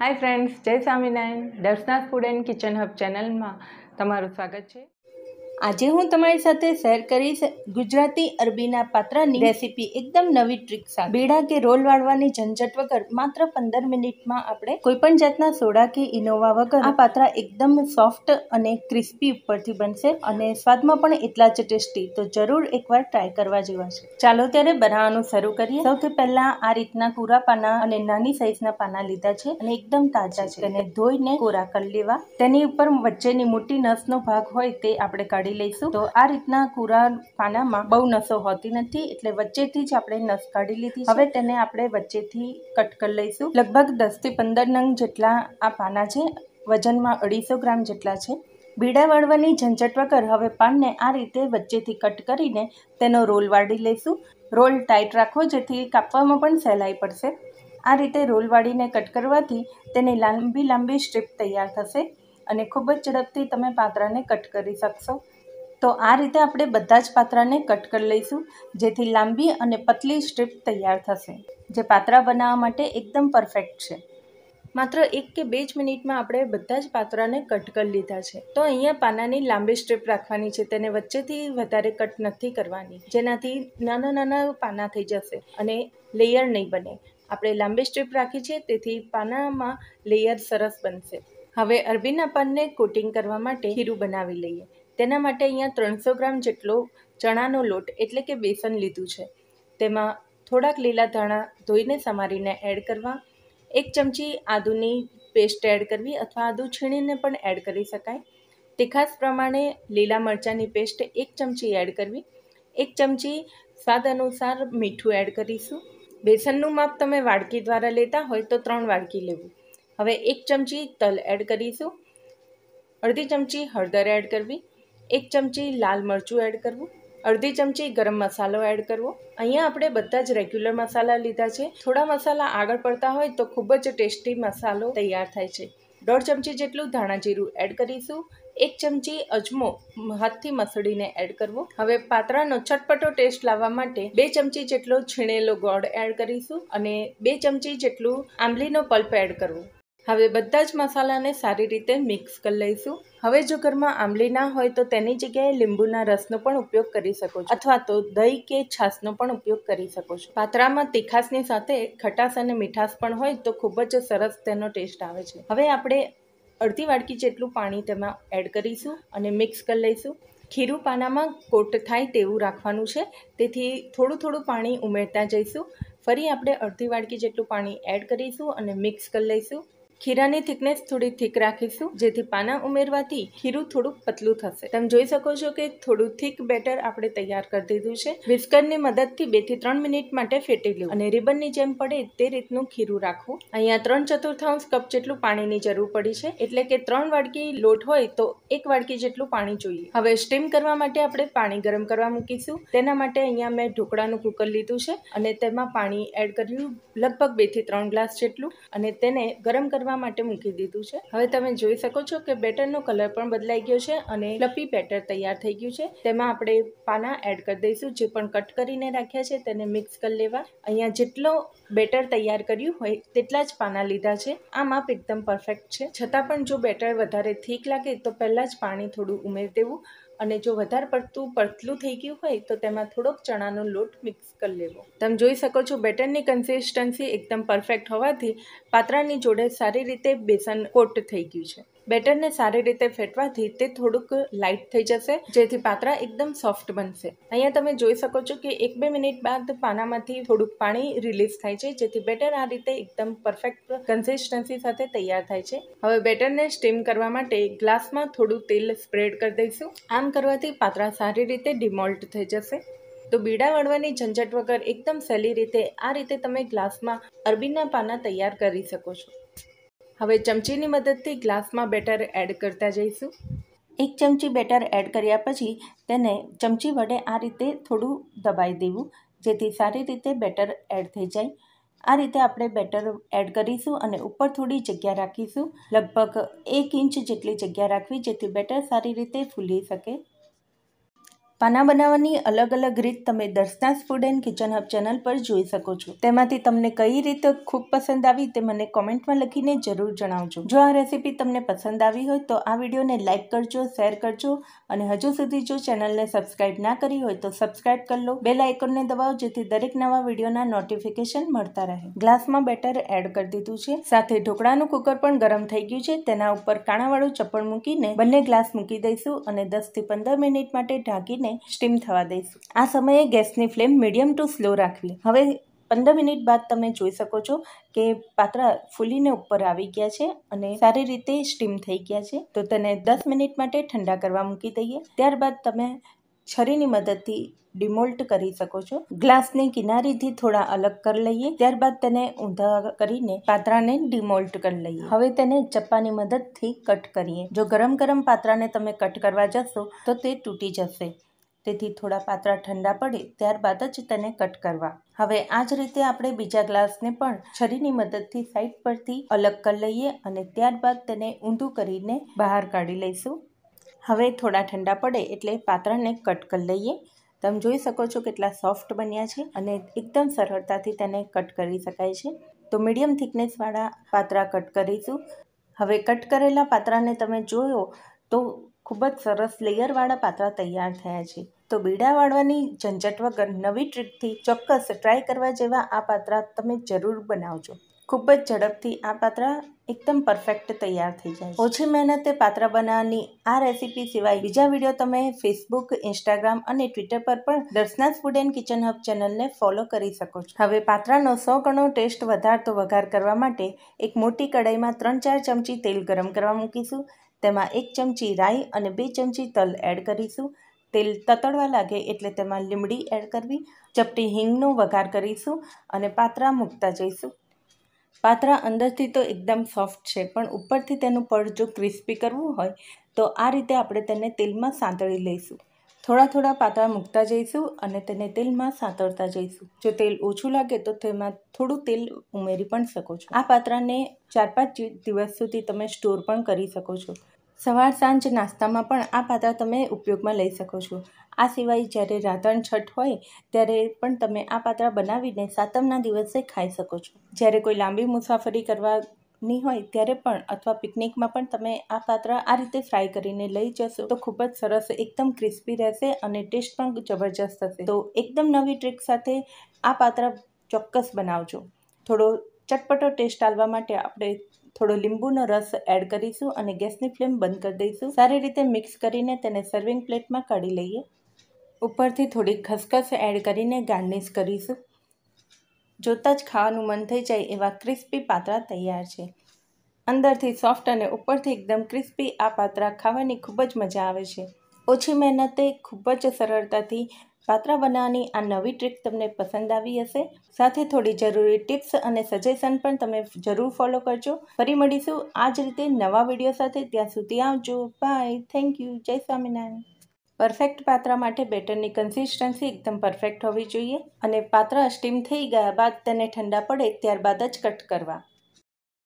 હાય friends જય Swaminarayan. Darshana food and kitchen hub ચેનલમાં તમારું સ્વાગત છે. આજે હું તમારી સાથે શેર કરીશ ગુજરાતી અરબીના પાત્રાની રેસીપી. એકદમ નવી ટ્રીક સાથે. બેડા કે રોલ વાળવાની ઝંઝટ વગર માત્ર પંદર મિનિટમાં આપણે કોઈ પણ જાતના સોડા કે ઇનોવા વગર આ પાત્રા એકદમ સોફ્ટ અને ક્રિસ્પી ઉપરથી બનશે અને સ્વાદમાં પણ એટલા જ ટેસ્ટી. તો જરૂર એકવાર ટ્રાય કરવા જેવા છે. ચાલો ત્યારે બનાવવાનું શરૂ કરીએ. સૌથી પહેલા આ રીતના કુરા પાના અને નાની સાઈઝના પાના લીધા છે અને એકદમ તાજા છે. તેને ધોઈને કોરા કરી લેવા. તેની ઉપર વચ્ચેની મોટી નસનો ભાગ હોય તે આપણે કાઢી લઈશું. તો આ રીતના કુરા પાનામાં બહુ નસો હોતી નથી, એટલે વચ્ચેથી જ આપણે નસ કાઢી લીધી હવે તેને આપણે વચ્ચેથી કટ કરી લઈશું. લગભગ દસથી પંદર નંગ જેટલા આ પાના છે, વજનમાં અઢીસો ગ્રામ જેટલા છે. બીડા વાળવાની ઝંઝટ વગર હવે પાનને આ રીતે વચ્ચેથી કટ કરીને તેનો રોલ વાળી લઈશું. રોલ ટાઈટ રાખો, જેથી કાપવામાં પણ સહેલાઈ પડશે. આ રીતે રોલ વાળીને કટ કરવાથી તેની લાંબી લાંબી સ્ટ્રીપ તૈયાર થશે અને ખૂબ જ ઝડપથી તમે પાત્રાને કટ કરી શકશો. તો આ રીતે આપણે બધા જ પાત્રાને કટ કરી લઈશું, જેથી લાંબી અને પતલી સ્ટ્રીપ તૈયાર થશે, જે પાત્રા બનાવવા માટે એકદમ પરફેક્ટ છે. માત્ર એક કે બે જ મિનિટમાં આપણે બધા જ પાત્રાને કટ કરી લીધા છે. તો અહીંયા પાનાની લાંબી સ્ટ્રીપ રાખવાની છે, તેને વચ્ચેથી વધારે કટ નથી કરવાની, જેનાથી નાના નાના પાના થઈ જશે અને લેયર નહીં બને. આપણે લાંબી સ્ટ્રીપ રાખી છે, તેથી પાનામાં લેયર સરસ બનશે. હવે અરબીના પાનને કોટિંગ કરવા માટે ખીરું બનાવી લઈએ. તેના માટે અહીંયા ત્રણસો ગ્રામ જેટલો ચણાનો લોટ, એટલે કે બેસન લીધું છે. તેમાં થોડાક લીલા ધાણા ધોઈને સમારીને એડ કરવા, એક ચમચી આદુની પેસ્ટ એડ કરવી અથવા આદુ છીણીને પણ એડ કરી શકાય. તીખાસ પ્રમાણે લીલા મરચાંની પેસ્ટ એક ચમચી એડ કરવી, એક ચમચી સ્વાદ અનુસાર મીઠું એડ કરીશું. બેસનનું માપ તમે વાડકી દ્વારા લેતા હોય તો ત્રણ વાડકી લેવું. હવે એક ચમચી તલ એડ કરીશું. અડધી ચમચી હળદર એડ કરવી એક ચમચી લાલ મરચું એડ કરવું, અડધી ચમચી ગરમ મસાલો એડ કરવો. અહીંયા આપણે બધા જ રેગ્યુલર મસાલા લીધા છે. થોડા મસાલા આગળ પડતા હોય તો ખૂબ જ ટેસ્ટી મસાલો તૈયાર થાય છે. દોઢ ચમચી જેટલું ધાણા જીરું એડ કરીશું. એક ચમચી અજમો હાથથી મસળીને એડ કરવો. હવે પાત્રાનો ચટપટો ટેસ્ટ લાવવા માટે બે ચમચી જેટલો છીણેલો ગોળ એડ કરીશું અને બે ચમચી જેટલું આંબલીનો પલ્પ એડ કરવો. હવે બધા જ મસાલાને સારી રીતે મિક્સ કરી લઈશું. હવે જો ઘરમાં આંબલી ના હોય તો તેની જગ્યાએ લીંબુના રસનો પણ ઉપયોગ કરી શકો છો. અથવા તો દહીં કે છાશનો પણ ઉપયોગ કરી શકો છો. પાત્રામાં તીખાસની સાથે ખટાશ અને મીઠાશ પણ હોય તો ખૂબ જ સરસ તેનો ટેસ્ટ આવે છે. હવે આપણે અડધી વાડકી જેટલું પાણી તેમાં એડ કરીશું અને મિક્સ કરી લઈશું. ખીરું પાનામાં કોટ થાય તેવું રાખવાનું છે. તેથી થોડું થોડું પાણી ઉમેરતા જઈશું. ફરી આપણે અડધી વાડકી જેટલું પાણી એડ કરીશું અને મિક્સ કરી લઈશું. ખીરાની થિકનેસ થોડી થીક રાખીશું, જેથી પાના ઉમેરવાથી ખીરું થોડુંક પતલું થશે. તમે જોઈ શકો છો કે થોડું થીક બેટર આપણે તૈયાર કરી દીધું છે. વિસ્કરની મદદથી બેથી ત્રણ મિનિટ માટે ફેટી લેવું. અને રિબનની જેમ પડે તે રીતનું ખીરું રાખવું. અહીંયા ત્રણ ચતુર્થાંશ કપ જેટલું પાણીની જરૂર પડી છે. એટલે કે ત્રણ વાડકી લોટ હોય તો એક વાડકી જેટલું પાણી જોઈએ. હવે સ્ટીમ કરવા માટે આપણે પાણી ગરમ કરવા મૂકીશું. તેના માટે અહીંયા મેં ઢોકળાનું કુકર લીધું છે. અને તેમાં પાણી એડ કર્યું લગભગ બેથી ત્રણ ગ્લાસ જેટલું. અને તેને ગરમ કરવા કરવા માટે મૂકી દીધું છે. હવે તમે જોઈ શકો છો કે બેટરનો કલર પણ બદલાઈ ગયો છે અને લપી બેટર તૈયાર થઈ ગયું છે. તેમાં આપણે પાના એડ કરી દઈશું, જે પણ કટ કરીને રાખ્યા છે તેને મિક્સ કરી લેવા. અહીંયા જેટલો બેટર તૈયાર કર્યું હોય તેટલા જ પાના લીધા છે. આ માપ એકદમ પરફેક્ટ છે. છતાં પણ જો બેટર વધારે થીક લાગે તો પહેલાં જ પાણી થોડું ઉમેરી દેવું. અને જો વધારે પડતું પરતલું થઈ ગયું હોય, તો તેમાં થોડોક ચણાનો લોટ મિક્સ કરી લેવો. તમે જોઈ શકો છો બેટરની કન્સિસ્ટન્સી એકદમ પરફેક્ટ હોવાથી પાત્રાની જોડે સારી રીતે બેસન કોટ થઈ ગયું છે. બેટરને સારી રીતે ફેટવાથી તે થોડુંક લાઇટ થઈ જશે, જેથી પાત્રા એકદમ સોફ્ટ બનશે. અહીંયા તમે જોઈ શકો છો કે એક બે મિનિટ બાદ પાનામાંથી થોડુંક પાણી રિલીઝ થાય છે, જેથી બેટર આ રીતે એકદમ પરફેક્ટ કન્સિસ્ટન્સી સાથે તૈયાર થાય છે. હવે બેટરને સ્ટીમ કરવા માટે ગ્લાસમાં થોડું તેલ સ્પ્રેડ કરી દઈશું. આમ કરવાથી પાત્રા સારી રીતે ડિમોલ્ટ થઈ જશે. તો બીડા વળવાની ઝંઝટ વગર એકદમ સહેલી રીતે આ રીતે તમે ગ્લાસમાં અરબીના પાના તૈયાર કરી શકો છો. હવે ચમચીની મદદથી ગ્લાસમાં બેટર એડ કરતા જઈશું. એક ચમચી બેટર એડ કર્યા પછી તેને ચમચી વડે આ રીતે થોડું દબાઈ દેવું, જેથી સારી રીતે બેટર એડ થઈ જાય. આ રીતે આપણે બેટર એડ કરીશું અને ઉપર થોડી જગ્યા રાખીશું. લગભગ એક ઇંચ જેટલી જગ્યા રાખવી જેથી બેટર સારી રીતે ફૂલી શકે. પાના બનાવવાની અલગ અલગ રીત તમે Darshana's food and kitchen hub channel પર જોઈ શકો છો. તેમાંથી તમને કઈ રીત ખૂબ પસંદ આવી તે મને કોમેન્ટમાં લખીને જરૂર જણાવજો. જો આ રેસીપી તમને પસંદ આવી હોય તો આ વિડીયોને લાઇક કરજો, શેર કરજો અને હજુ સુધી જો ચેનલને સબસ્ક્રાઇબ ના કરી હોય તો સબસ્ક્રાઇબ કરી લો. બેલ આઇકોનને દબાવો જેથી દરેક નવા વિડીયોના નોટિફિકેશન મળતા રહે. ગ્લાસમાં બેટર એડ કરી દીધું છે. સાથે ઢોકળાનું કુકર પણ ગરમ થઈ ગયું છે. તેના ઉપર કાણાવાળું ચપ્પણ મૂકીને બંને ગ્લાસ મૂકી દઈશું અને દસથી પંદર મિનિટ માટે ઢાંકીને સ્ટીમ થવા દઈશું. આ સમયે ગેસની ફ્લેમ મીડિયમ ટુ સ્લો રાખવી. હવે પંદર મિનિટ બાદ તમે જોઈ શકો છો કે પાત્રા ફૂલીને ઉપર આવી ગયા છે અને સારી રીતે સ્ટીમ થઈ ગયા છે. તો તેને દસ મિનિટ માટે ઠંડા કરવા મૂકી દઈએ. ત્યારબાદ તમે છરીની મદદથી ડિમોલ્ટ કરી શકો છો. ગ્લાસની કિનારીથી થોડા અલગ કરી લઈએ. ત્યારબાદ તેને ઊંધા કરીને પાત્રાને ડિમોલ્ટ કરી લઈએ. હવે તેને ચપ્પાની મદદથી કટ કરીએ. જો ગરમ ગરમ પાત્રાને તમે કટ કરવા જશો, તો તે તૂટી જશે. તેથી થોડા પાત્રા ઠંડા પડે ત્યારબાદ જ તેને કટ કરવા. હવે આ જ રીતે આપણે બીજા ગ્લાસને પણ છરીની મદદથી સાઈડ પરથી અલગ કરી લઈએ અને ત્યારબાદ તેને ઊંધું કરીને બહાર કાઢી લઈશું. હવે થોડા ઠંડા પડે એટલે પાત્રાને કટ કરી લઈએ. તમે જોઈ શકો છો કેટલા સોફ્ટ બન્યા છે અને એકદમ સરળતાથી તેને કટ કરી શકાય છે. તો મીડિયમ થિકનેસવાળા પાત્રા કટ કરીશું. હવે કટ કરેલા પાત્રાને તમે જોયો તો ખૂબ જ સરસ લેયરવાળા પાત્રા તૈયાર થયા છે. તો બીડા વાળવાની ઝંઝટ વગર નવી ટ્રીકથી ચોક્કસ ટ્રાય કરવા જેવા આ પાત્રા તમે જરૂર બનાવજો. ખૂબ જ ઝડપથી આ પાત્રા એકદમ પરફેક્ટ તૈયાર થઈ જાય ઓછી મહેનતે પાત્રા બનાવવાની આ રેસીપી સિવાય બીજા વીડિયો તમે ફેસબુક, ઇન્સ્ટાગ્રામ અને ટ્વિટર પર પણ Darshana's food and kitchen hub ચેનલને ફોલો કરી શકો છો. હવે પાત્રાનો સો ગણો ટેસ્ટ વધારતો વઘાર કરવા માટે એક મોટી કઢાઈમાં ત્રણ ચાર ચમચી તેલ ગરમ કરવા મૂકીશું. તેમાં એક ચમચી રાઈ અને બે ચમચી તલ એડ કરીશું. તેલ તતડવા લાગે એટલે તેમાં લીમડી એડ કરવી, ચપટી હિંગનો વઘાર કરીશું અને પાત્રા મૂકતા જઈશું. પાત્રા અંદરથી તો એકદમ સોફ્ટ છે, પણ ઉપરથી તેનું પડ જો ક્રિસ્પી કરવું હોય, તો આ રીતે આપણે તેને તેલમાં સાંતળી લઈશું. થોડા થોડા પાત્રા મૂકતા જઈશું અને તેને તેલમાં સાંતળતા જઈશું. જો તેલ ઓછું લાગે તો તેમાં થોડું તેલ ઉમેરી પણ શકો છો. આ પાત્રાને ચાર પાંચ દિવસ સુધી તમે સ્ટોર પણ કરી શકો છો. સવાર, સાંજ નાસ્તામાં પણ આ પાત્રા તમે ઉપયોગમાં લઈ શકો છો. આ સિવાય જ્યારે રાતણ છઠ હોય, ત્યારે પણ તમે આ પાત્રા બનાવીને સાતમના દિવસે ખાઈ શકો છો. જ્યારે કોઈ લાંબી મુસાફરી કરવાની હોય ત્યારે પણ અથવા પિકનિકમાં પણ તમે આ પાત્ર આ રીતે ફ્રાય કરીને લઈ જશો તો ખૂબ જ સરસ, એકદમ ક્રિસ્પી રહેશે અને ટેસ્ટ પણ જબરજસ્ત હશે. તો એકદમ નવી ટ્રીક સાથે આ પાત્ર ચોક્કસ બનાવજો. થોડો ચટપટો ટેસ્ટ આવવા માટે આપણે થોડો લીંબુનો રસ એડ કરીશું અને ગેસની ફ્લેમ બંધ કરી દઈશું. સારી રીતે મિક્સ કરીને તેને સર્વિંગ પ્લેટમાં કાઢી લઈએ. ઉપરથી થોડીક ખસખસ એડ કરીને ગાર્નિશ કરીશું. જોતાં જ ખાવાનું મન થઈ જાય એવા ક્રિસ્પી પાત્રા તૈયાર છે. અંદરથી સોફ્ટ અને ઉપરથી એકદમ ક્રિસ્પી આ પાત્રા ખાવાની ખૂબ જ મજા આવે છે. ઓછી મહેનતે ખૂબ જ સરળતાથી પાત્રા બનાવવાની આ નવી ટ્રીક તમને પસંદ આવી હશે. સાથે થોડી જરૂરી ટિપ્સ અને સજેશન પણ તમે જરૂર ફોલો કરજો. ફરી મળીશું આ જ રીતે નવા વીડિયો સાથે. ત્યાં સુધી આવજો. બાય. Thank you. જય સ્વામિનારાયણ. પરફેક્ટ પાત્રા માટે બેટરની કન્સિસ્ટન્સી એકદમ પરફેક્ટ હોવી જોઈએ અને પાત્રા સ્ટીમ થઈ ગયા બાદ તેને ઠંડા પડે ત્યારબાદ જ કટ કરવા.